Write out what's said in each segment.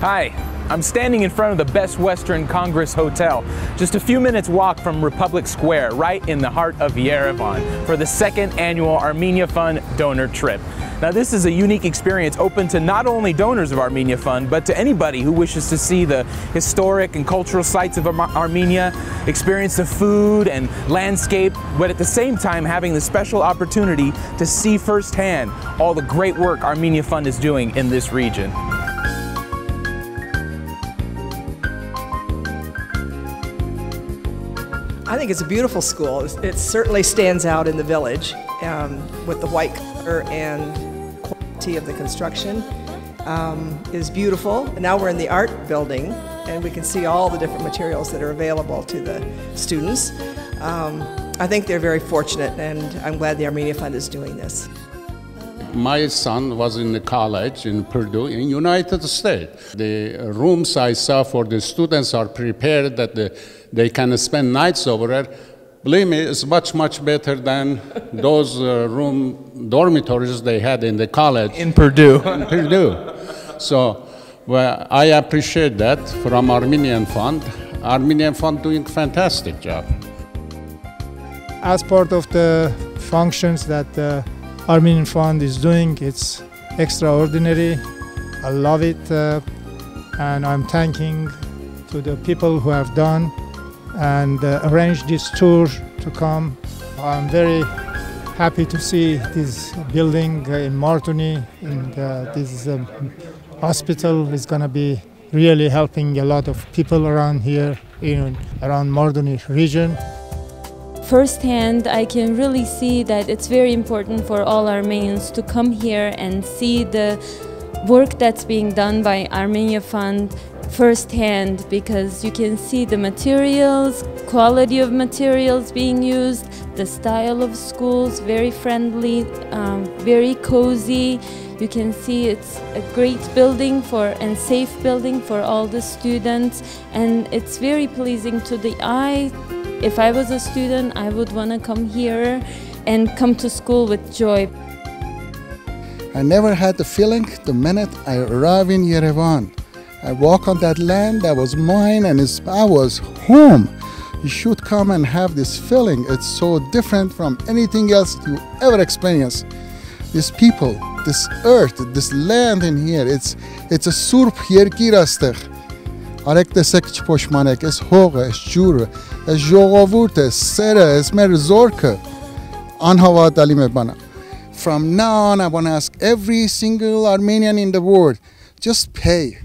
Hi, I'm standing in front of the Best Western Congress Hotel, just a few minutes walk from Republic Square, right in the heart of Yerevan, for the second annual Armenia Fund donor trip. Now this is a unique experience open to not only donors of Armenia Fund, but to anybody who wishes to see the historic and cultural sites of Ar Armenia, experience the food and landscape, but at the same time having the special opportunity to see firsthand all the great work Armenia Fund is doing in this region. I think it's a beautiful school. It certainly stands out in the village um, with the white color and quality of the construction um, is beautiful. Now we're in the art building and we can see all the different materials that are available to the students. Um, I think they're very fortunate and I'm glad the Armenia Fund is doing this. My son was in the college in Purdue in United States. The rooms I saw for the students are prepared that the they can spend nights over there. Believe me, it's much, much better than those uh, room dormitories they had in the college. In Purdue. in Purdue. So well, I appreciate that from Armenian Fund. Armenian Fund doing fantastic job. As part of the functions that the Armenian Fund is doing, it's extraordinary. I love it, uh, and I'm thanking to the people who have done and uh, arranged this tour to come. I'm very happy to see this building uh, in Martuni, and uh, this um, hospital is going to be really helping a lot of people around here, in around Martuni region. Firsthand, I can really see that it's very important for all Armenians to come here and see the work that's being done by Armenia Fund firsthand because you can see the materials, quality of materials being used, the style of schools, very friendly, um, very cozy. You can see it's a great building for and safe building for all the students and it's very pleasing to the eye. If I was a student, I would want to come here and come to school with joy. I never had the feeling the minute I arrived in Yerevan. I walk on that land that was mine and I was home. You should come and have this feeling. It's so different from anything else you ever experience. These people, this earth, this land in here, it's, it's a surp hier ki. Çure, sere, mer. Anhava talime bana. From now on, I want to ask every single Armenian in the world, just pay.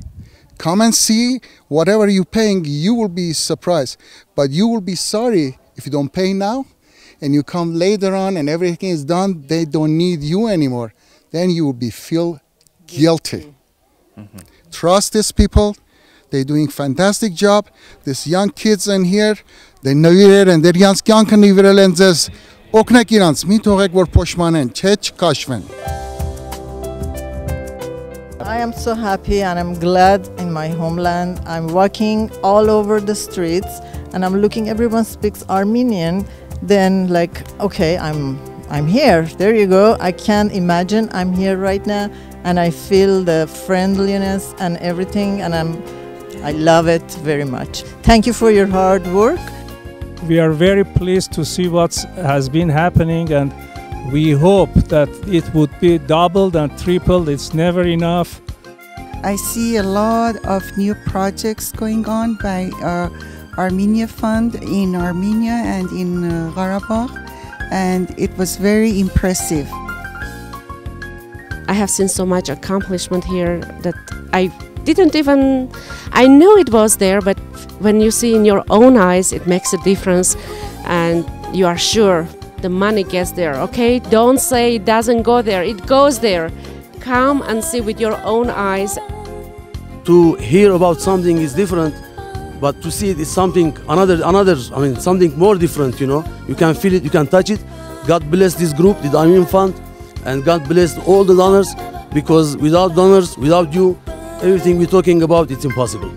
Come and see whatever you're paying, you will be surprised. But you will be sorry if you don't pay now and you come later on and everything is done, they don't need you anymore. Then you will be feel guilty. Mm -hmm. Trust these people, They're doing fantastic job. These young kids in here, they know it and they're young կյանքը նիվրել են ձեզ օգնեք իրանց, մի թողեք որ փոշմանեն, չէ չկաշվեն։ I am so happy and I'm glad in my homeland. I'm walking all over the streets and I'm looking everyone speaks Armenian. Then like okay, I'm I'm here. There you go. I can imagine I'm here right now and I feel the friendliness and everything and I'm I love it very much. Thank you for your hard work. We are very pleased to see what has been happening and we hope that it would be doubled and tripled. It's never enough. I see a lot of new projects going on by uh, Armenia Fund in Armenia and in uh, Karabakh, and it was very impressive. I have seen so much accomplishment here that I didn't even I knew it was there, but when you see in your own eyes, it makes a difference, and you are sure the money gets there, okay? Don't say it doesn't go there, it goes there. Come and see with your own eyes. To hear about something is different, but to see it is something another another I mean something more different, you know. You can feel it, you can touch it. God bless this group, the Diamond Fund, and God bless all the donors because without donors, without you, everything we're talking about it's impossible.